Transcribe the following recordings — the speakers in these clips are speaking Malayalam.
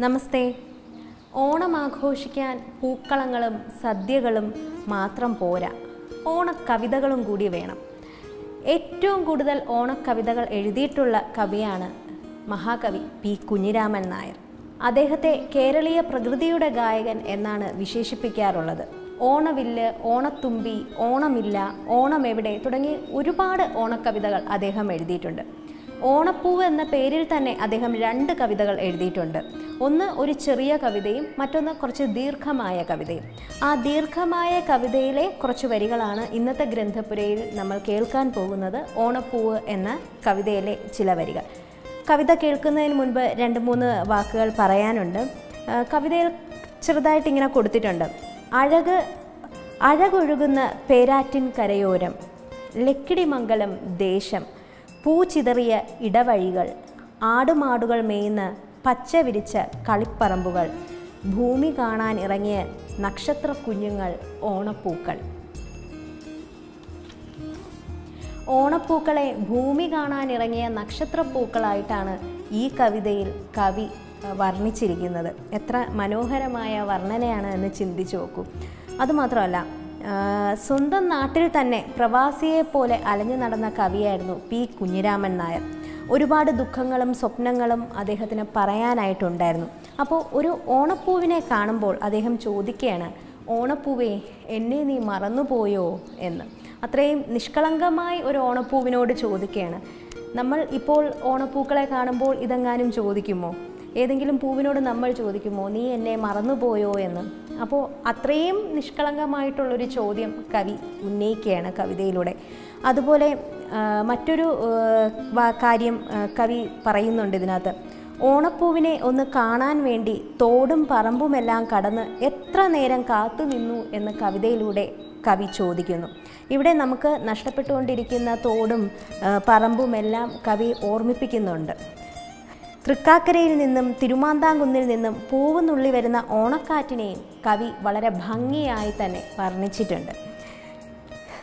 നമസ്തേ. ഓണം ആഘോഷിക്കാൻ പൂക്കളങ്ങളും സദ്യകളും മാത്രം പോരാ. ഓണക്കവിതകളും കൂടി വേണം. ഏറ്റവും കൂടുതൽ ഓണക്കവിതകൾ എഴുതിയിട്ടുള്ള കവിയാണ് മഹാകവി പി കുഞ്ഞിരാമൻ നായർ. അദ്ദേഹത്തെ കേരളീയ പ്രകൃതിയുടെ ഗായകൻ എന്നാണ് വിശേഷിപ്പിക്കാറുള്ളത്. ഓണവില്ല് ഓണത്തുമ്പി ഓണമില്ല ഓണമെവിടെ തുടങ്ങി ഒരുപാട് ഓണക്കവിതകൾ അദ്ദേഹം എഴുതിയിട്ടുണ്ട്. ഓണപ്പൂവ് എന്ന പേരിൽ തന്നെ അദ്ദേഹം രണ്ട് കവിതകൾ എഴുതിയിട്ടുണ്ട്. ഒന്ന് ഒരു ചെറിയ കവിതയും മറ്റൊന്ന് കുറച്ച് ദീർഘമായ കവിതയും. ആ ദീർഘമായ കവിതയിലെ കുറച്ച് വരികളാണ് ഇന്നത്തെ ഗ്രന്ഥപുരയിൽ നമ്മൾ കേൾക്കാൻ പോകുന്നത് ഓണപ്പൂവ് എന്ന കവിതയിലെ ചില വരികൾ. കവിത കേൾക്കുന്നതിന് മുൻപ് രണ്ട് മൂന്ന് വാക്കുകൾ പറയാനുണ്ട്. കവിതയിൽ ചെറുതായിട്ട് ഇങ്ങനെ കൊടുത്തിട്ടുണ്ട്. അഴക് അഴകൊഴുകുന്ന പേരാറ്റിൻ കരയോരം ലക്കിടിമംഗലം ദേശം പൂച്ചിതറിയ ഇടവഴികൾ ആടുമാടുകൾ മേയുന്ന പച്ച വിരിച്ച കളിപ്പറമ്പുകൾ ഭൂമി കാണാൻ ഇറങ്ങിയ നക്ഷത്ര കുഞ്ഞുങ്ങൾ ഓണപ്പൂക്കൾ. ഓണപ്പൂക്കളെ ഭൂമി കാണാൻ ഇറങ്ങിയ നക്ഷത്രപ്പൂക്കളായിട്ടാണ് ഈ കവിതയിൽ കവി വർണിച്ചിരിക്കുന്നത്. എത്ര മനോഹരമായ വർണനയാണ് എന്ന് ചിന്തിച്ചു നോക്കൂ. അതുമാത്രമല്ല സ്വന്തം നാട്ടിൽ തന്നെ പ്രവാസിയെ പോലെ അലഞ്ഞു നടന്ന കവിയായിരുന്നു പി. കുഞ്ഞിരാമൻ നായർ. ഒരുപാട് ദുഃഖങ്ങളും സ്വപ്നങ്ങളും അദ്ദേഹത്തിന് പറയാനായിട്ടുണ്ടായിരുന്നു. അപ്പോൾ ഒരു ഓണപ്പൂവിനെ കാണുമ്പോൾ അദ്ദേഹം ചോദിക്കുകയാണ് ഓണപ്പൂവേ എന്നെ നീ മറന്നുപോയോ? എന്ന്. അത്രയും നിഷ്കളങ്കമായി ഒരു ഓണപ്പൂവിനോട് ചോദിക്കുകയാണ്. നമ്മൾ ഇപ്പോൾ ഓണപ്പൂക്കളെ കാണുമ്പോൾ ഇതെങ്ങാനും ചോദിക്കുമോ? ഏതെങ്കിലും പൂവിനോട് നമ്മൾ ചോദിക്കുമോ നീ എന്നെ മറന്നുപോയോ എന്ന്. അപ്പോൾ അത്രയും നിഷ്കളങ്കമായിട്ടുള്ളൊരു ചോദ്യം കവി ഉന്നയിക്കുകയാണ് കവിതയിലൂടെ. അതുപോലെ മറ്റൊരു കാര്യം കവി പറയുന്നുണ്ട് ഇതിനകത്ത്. ഓണപ്പൂവിനെ ഒന്ന് കാണാൻ വേണ്ടി തോടും പറമ്പുമെല്ലാം കടന്ന് എത്ര നേരം കാത്തു നിന്നു എന്ന് കവിതയിലൂടെ കവി ചോദിക്കുന്നു. ഇവിടെ നമുക്ക് നഷ്ടപ്പെട്ടുകൊണ്ടിരിക്കുന്ന തോടും പറമ്പുമെല്ലാം കവി ഓർമ്മിപ്പിക്കുന്നുണ്ട്. തൃക്കാക്കരയിൽ നിന്നും തിരുമാന്താംകുന്നിൽ നിന്നും പൂവുന്നുള്ളി വരുന്ന ഓണക്കാറ്റിനെയും കവി വളരെ ഭംഗിയായി തന്നെ വർണിച്ചിട്ടുണ്ട്.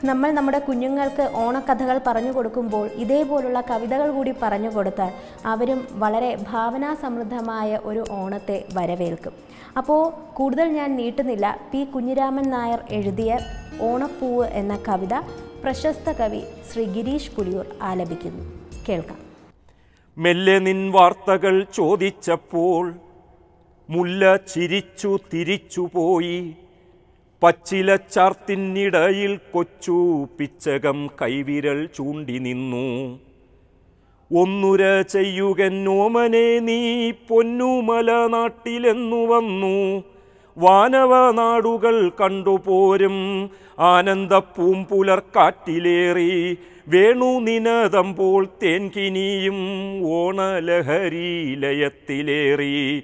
നമ്മൾ നമ്മുടെ കുഞ്ഞുങ്ങൾക്ക് ഓണക്കഥകൾ പറഞ്ഞു കൊടുക്കുമ്പോൾ ഇതേപോലുള്ള കവിതകൾ കൂടി പറഞ്ഞു കൊടുത്താൽ അവരും വളരെ ഭാവനാസമൃദ്ധമായ ഒരു ഓണത്തെ വരവേൽക്കും. അപ്പോൾ കൂടുതൽ ഞാൻ നീട്ടുന്നില്ല. പി കുഞ്ഞിരാമൻ നായർ എഴുതിയ ഓണപ്പൂവ് എന്ന കവിത പ്രശസ്ത കവി ശ്രീ ഗിരീഷ് പുലിയൂർ ആലപിക്കുന്നു. കേൾക്കാം. മെല്ലെ നിൻ വാർത്തകൾ ചോദിച്ചപ്പോൾ മുല്ല ചിരിച്ചു തിരിച്ചുപോയി പച്ചിലച്ചാർത്തിനിടയിൽ കൊച്ചു പിച്ചകം കൈവിരൽ ചൂണ്ടി നിന്നു. ഒന്നുര ചെയ്യുകന്നോമനെ നീ പൊന്നുമല നാട്ടിലെന്നു വന്നു. വാനവ നാടുകൾ കണ്ടുപോരും ആനന്ദ പൂമ്പുലർക്കാറ്റിലേറി വേണു നിനതമ്പോൾ തേൻകിനിയും ഓണലഹരിലയത്തിലേറി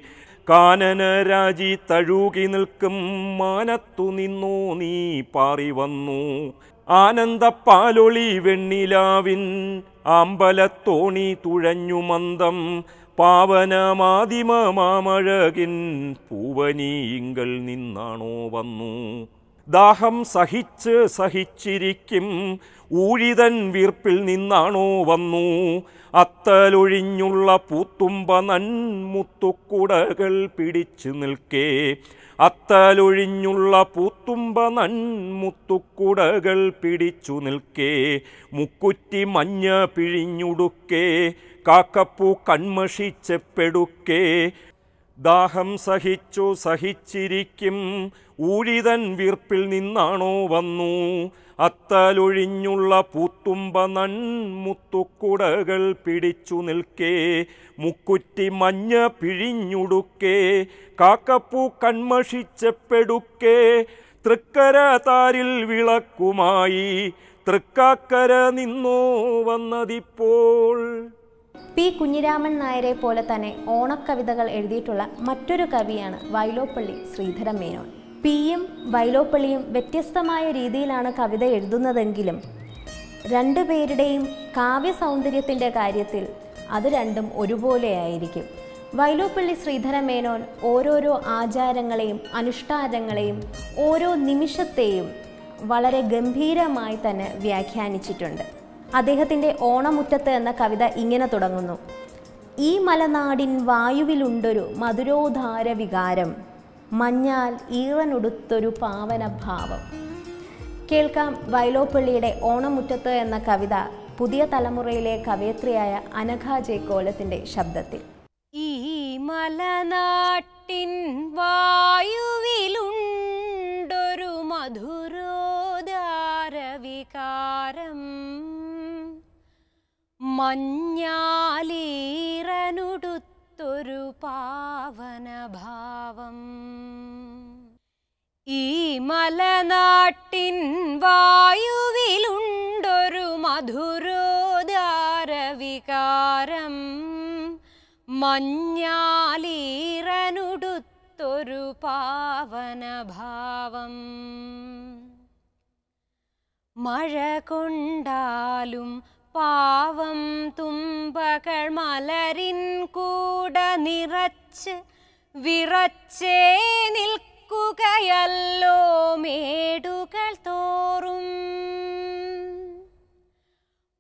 കാനന രാജി തഴുകി നിൽക്കും മാനത്തു നിന്നു നീ പാറി വന്നു. ആനന്ദപ്പാലൊളി വെണ്ണിലാവിൻ അമ്പലത്തോണി തുഴഞ്ഞു മന്ദം. പാവനമാതിമ മാമഴകിൻ പൂവനീയിങ്കൽ നിന്നാണോ വന്നു. ദാഹം സഹിച്ച് സഹിച്ചിരിക്കും. ഊഴിതൻ വീർപ്പിൽ നിന്നാണോ വന്നു? അത്തലൊഴിഞ്ഞുള്ള പൂത്തുമ്പ നന്മുത്തുക്കുടകൾ പിടിച്ചു നിൽക്കേ. അത്തലൊഴിഞ്ഞുള്ള പൂത്തുമ്പ നന്മുത്തുക്കുടകൾ പിടിച്ചു നിൽക്കേ. മുക്കുറ്റി മഞ്ഞ പിഴിഞ്ഞുടുക്കേ. കാക്കപ്പൂ കൺമഷിച്ചെപ്പെടുക്കേ. ദാഹം സഹിച്ചു സഹിച്ചിരിക്കും. ഊഴിതൻ വീർപ്പിൽ നിന്നാണോ വന്നു? അത്തലൊഴിഞ്ഞുള്ള പൂത്തുമ്പ നൺമുത്തുക്കുടകൾ പിടിച്ചു നിൽക്കേ. മുക്കുറ്റി മഞ്ഞ പിഴിഞ്ഞുടുക്കേ. കാക്കപ്പൂ കൺമഷിച്ചപ്പെടുക്കേ. തൃക്കര താരിൽ വിളക്കുമായി. തൃക്കാക്കര നിന്നോ വന്നതിപ്പോൾ പി. കുഞ്ഞിരാമൻ നായരെ പോലെ തന്നെ ഓണക്കവിതകൾ എഴുതിയിട്ടുള്ള മറ്റൊരു കവിയാണ് വൈലോപ്പള്ളി ശ്രീധരൻ മേനോൻ. പിയും വൈലോപ്പള്ളിയും വ്യത്യസ്തമായ രീതിയിലാണ് കവിത എഴുതുന്നതെങ്കിലും രണ്ടുപേരുടെയും കാവ്യ സൗന്ദര്യത്തിന്റെ കാര്യത്തിൽ അത് രണ്ടും ഒരുപോലെയായിരിക്കും. വൈലോപ്പള്ളി ശ്രീധര മേനോൻ ഓരോരോ ആചാരങ്ങളെയും അനുഷ്ഠാനങ്ങളെയും ഓരോ നിമിഷത്തെയും വളരെ ഗംഭീരമായി തന്നെ വ്യാഖ്യാനിച്ചിട്ടുണ്ട്. അദ്ദേഹത്തിന്റെ ഓണമുറ്റത്ത് എന്ന കവിത ഇങ്ങനെ തുടങ്ങുന്നു. ഈ മലനാടിൻ വായുവിലുണ്ടൊരു മധുരോധാര വികാരം മഞ്ഞാൽ ഈറനൊടുത്തൊരു പാവനഭാവം. കേൾക്കാം വയലോപ്പള്ളിയുടെ ഓണമുറ്റത്ത് എന്ന കവിത പുതിയ തലമുറയിലെ കവയത്രിയായ അനഘ ജയക്കോലത്തിന്റെ ശബ്ദത്തിൽ. ഈ മലനാട്ടിൻ വായുവിലുണ്ടൊരു മധുരോദാരവികാരം മഞ്ഞാലീറനുടുത്തൊരു പാവനഭാവം. ഈ മലനാട്ടിൻ വായുവിലുണ്ടൊരു മധുരോദാരവികാരം. മഞ്ഞാലീറനുടുത്തൊരു പാവനഭാവം. മഴ കൊണ്ടാലും പാവം തുമ്പകൾ മലരിൻ കൂട നിറച്ച് വിറച്ചേ നിൽക്കുകയല്ലോ മേടുകൾ തോറും.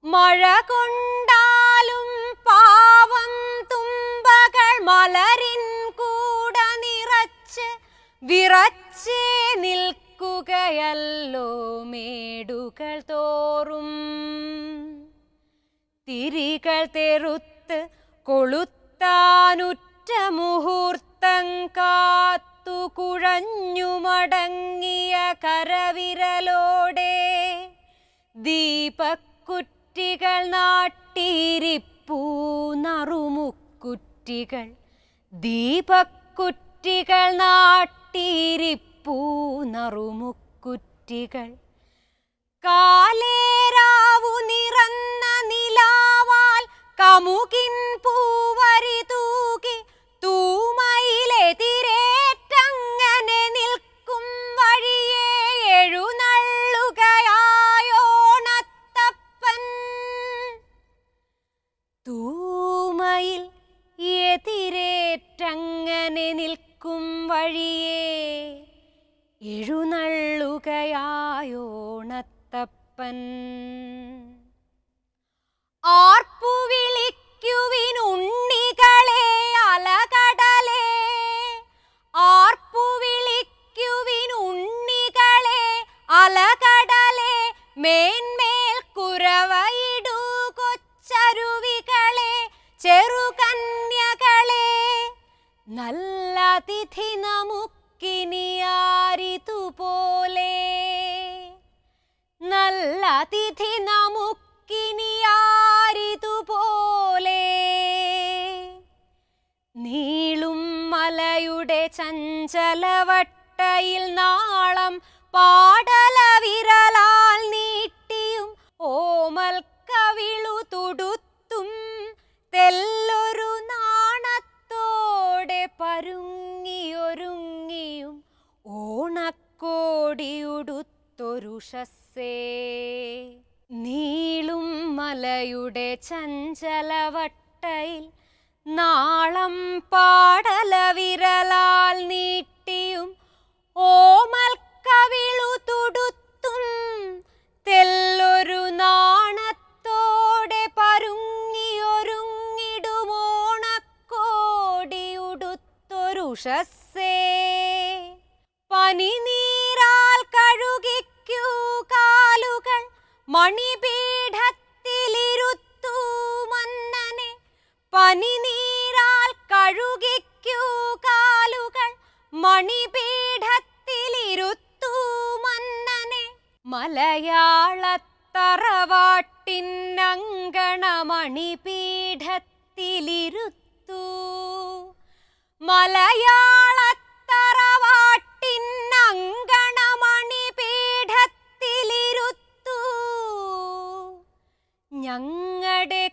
മഴ കൊണ്ടാലും പാവം തുമ്പകൾ മലരിൻ കൂട നിറച്ച് വിറച്ചേ നിൽക്കുകയല്ലോ മേടുകൾ തോറും. തിരികൾ തെറുത്ത് കൊളുത്താനുറ്റ മുഹൂർത്തം കാത്തു കുഴഞ്ഞു മടങ്ങിയ കരവിരലോടെ. ദീപക്കുറ്റികൾ നാട്ടിരിപ്പൂ നറുമുക്കുറ്റികൾ. ദീപക്കുറ്റികൾ നാട്ടിരിപ്പൂ നറുമുക്കുറ്റികൾ. നിലാവാൽ കമുകിൻ പൂവരി നല്ല തിഥി നമുക്കിനിയാരിതുപോലെ. നല്ല തിഥി നമുക്കിനിയാരിതുപോലെ. നീളും മലയുടെ ചഞ്ചലവട്ടയിൽ നാളം പാടല ചഞ്ചലവട്ടയിൽ നാളം പാടല വിരലാൽ നീട്ടിയും ഓമൽ കവിളു തുടുത്തും തെല്ലൊരു നാണത്തോടെ പരുങ്ങിയൊരുങ്ങിടുമോണക്കോടിയുടുത്തൊരുഷസ്സേ പനിനീരാൽ കഴുകിക്കൂ കാലുകൾ മണിപീഠത്തിലിരുത്തൂ പനിനീരാൽ കഴുകിക്കൂ കാലുകൾ മണിപീഠത്തിലിരുത്തൂ മന്നനെ. മലയാളത്തറവാട്ടിനങ്കണമണിപീഠത്തിലിരുത്തൂ മലയാളത്തറവാട്ടിനങ്കണമണിപീഠത്തിലിരുത്തൂ ഞങ്ങളുടെ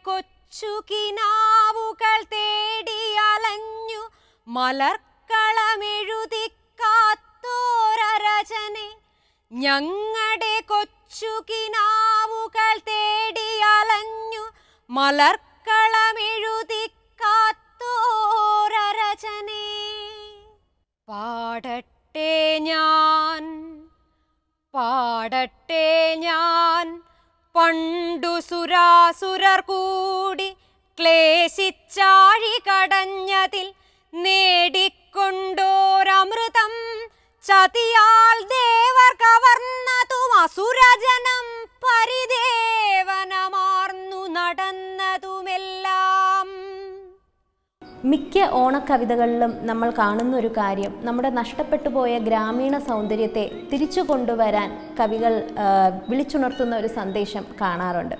കൊച്ചുകിനാവുകൾ തേടിയലഞ്ഞു മലർക്കളമെഴുതി കാത്തോരരചനെ. ഞങ്ങളുടെ കൊച്ചുകിനാവുകൾ തേടി അലഞ്ഞു മലർക്കളമെഴുതി കാത്തോരരചനെ. പാടട്ടെ ഞാൻ പാടട്ടെ ഞാൻ പണ്ടു സുരാസുരർ കൂടി ക്ലേശിച്ചാഴി കടഞ്ഞതിൽ നേടിക്കൊണ്ടോരമൃതം. ചതിയാൽ ദേവർ കവർന്നതും അസുരജനം പരിദേവനമാർന്നു മിക്ക ഓണക്കവിതകളിലും നമ്മൾ കാണുന്ന ഒരു കാര്യം നമ്മുടെ നഷ്ടപ്പെട്ടു പോയ ഗ്രാമീണ സൗന്ദര്യത്തെ തിരിച്ചു കൊണ്ടുവരാൻ കവികൾ വിളിച്ചുണർത്തുന്ന ഒരു സന്ദേശം കാണാറുണ്ട്.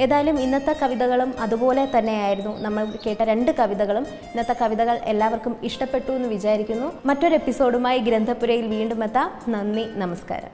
ഏതായാലും ഇന്നത്തെ കവിതകളും അതുപോലെ തന്നെയായിരുന്നു. നമ്മൾ കേട്ട രണ്ട് കവിതകളും ഇന്നത്തെ കവിതകൾ എല്ലാവർക്കും ഇഷ്ടപ്പെട്ടു എന്ന് വിചാരിക്കുന്നു. മറ്റൊരു എപ്പിസോഡുമായി ഗ്രന്ഥപുരയിൽ വീണ്ടും എത്താം. നന്ദി നമസ്കാരം.